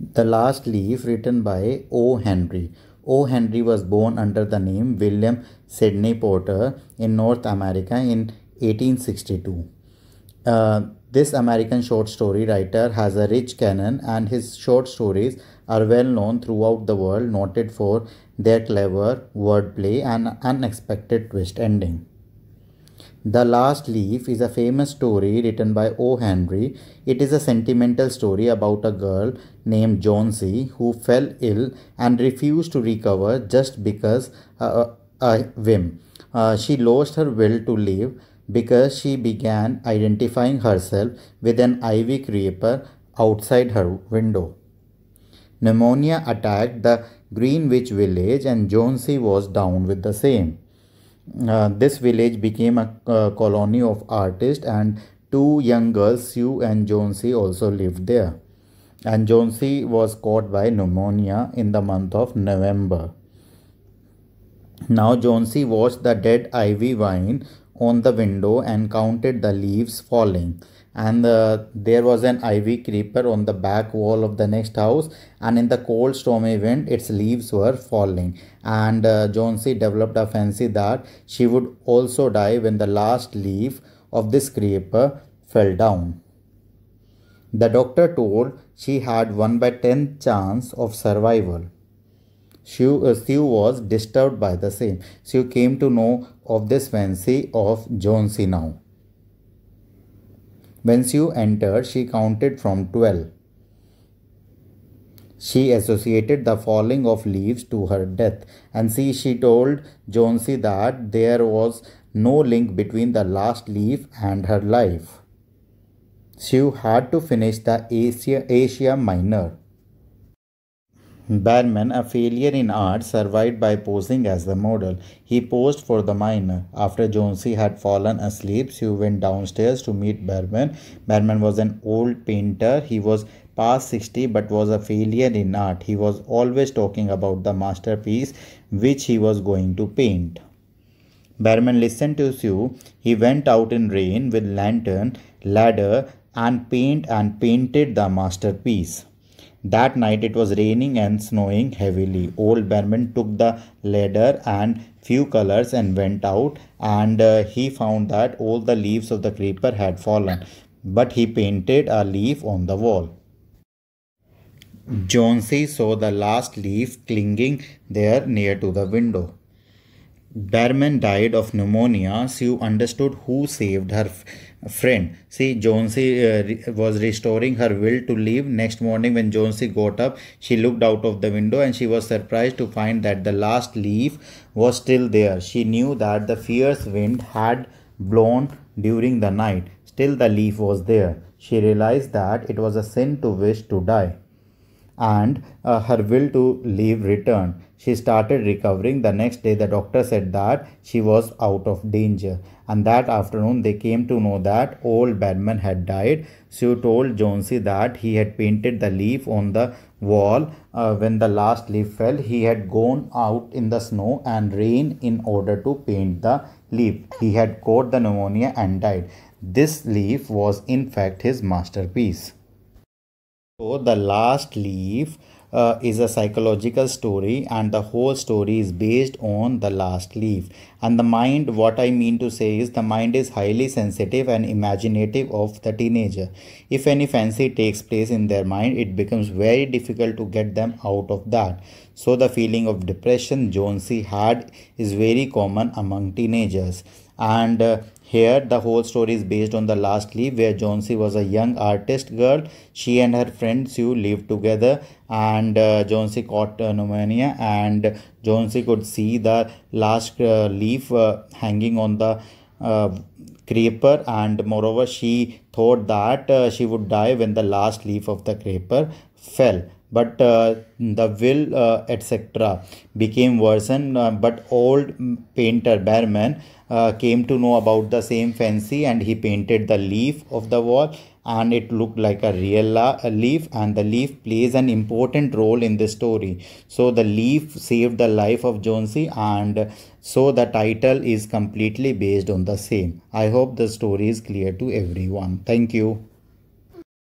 The Last Leaf, written by O. Henry. O. Henry was born under the name William Sydney Porter in North America in 1862. Uh, this American short story writer has a rich canon, and his short stories are well known throughout the world, noted for their clever wordplay and unexpected twist ending. The Last Leaf is a famous story written by O. Henry. It is a sentimental story about a girl named Jonesy who fell ill and refused to recover just because uh, a whim. Uh, she lost her will to live because she began identifying herself with an ivy creeper outside her window. Pneumonia attacked the Greenwich village and Jonesy was down with the same. Uh, this village became a uh, colony of artists and two young girls, Sue and Jonesy, also lived there. And Jonesy was caught by pneumonia in the month of November. Now Jonesy watched the dead ivy vine on the window and counted the leaves falling and uh, there was an ivy creeper on the back wall of the next house and in the cold stormy wind its leaves were falling and uh, Jonesy developed a fancy that she would also die when the last leaf of this creeper fell down. The doctor told she had 1 by 10 chance of survival. Sue, uh, Sue was disturbed by the same. Sue came to know of this fancy of Jonesy now. When Sue entered, she counted from 12. She associated the falling of leaves to her death, and see, she told Jonesy that there was no link between the last leaf and her life. Sue had to finish the Asia, Asia Minor. Behrman, a failure in art, survived by posing as the model. He posed for the miner. After Jonesy had fallen asleep, Sue went downstairs to meet Behrman. Behrman was an old painter. He was past 60 but was a failure in art. He was always talking about the masterpiece which he was going to paint. Behrman listened to Sue. He went out in rain with lantern, ladder and paint and painted the masterpiece. That night it was raining and snowing heavily. Old Behrman took the ladder and few colors and went out and uh, he found that all the leaves of the creeper had fallen. But he painted a leaf on the wall. Jonesy saw the last leaf clinging there near to the window. Behrman died of pneumonia. Sue understood who saved her friend. See, Jonesy uh, was restoring her will to live. Next morning, when Jonesy got up, she looked out of the window and she was surprised to find that the last leaf was still there. She knew that the fierce wind had blown during the night. Still, the leaf was there. She realized that it was a sin to wish to die and uh, her will to live returned. She started recovering. The next day, the doctor said that she was out of danger. And that afternoon, they came to know that old Behrman had died. Sue told Jonesy that he had painted the leaf on the wall uh, when the last leaf fell. He had gone out in the snow and rain in order to paint the leaf. He had caught the pneumonia and died. This leaf was, in fact, his masterpiece. So the last leaf uh, is a psychological story and the whole story is based on the last leaf. And the mind what i mean to say is the mind is highly sensitive and imaginative of the teenager. If any fancy takes place in their mind it becomes very difficult to get them out of that. So the feeling of depression jonesy had is very common among teenagers. And uh, here, the whole story is based on the last leaf where Jonesy was a young artist girl. She and her friend Sue lived together and uh, Jonesy caught uh, pneumonia and Jonesy could see the last uh, leaf uh, hanging on the uh, creeper and moreover she thought that uh, she would die when the last leaf of the creeper fell but uh, the will uh, etc became worsened uh, but old painter Behrman uh, came to know about the same fancy and he painted the leaf of the wall and it looked like a real a leaf and the leaf plays an important role in the story. So the leaf saved the life of jonesy and so the title is completely based on the same. I hope the story is clear to everyone. Thank you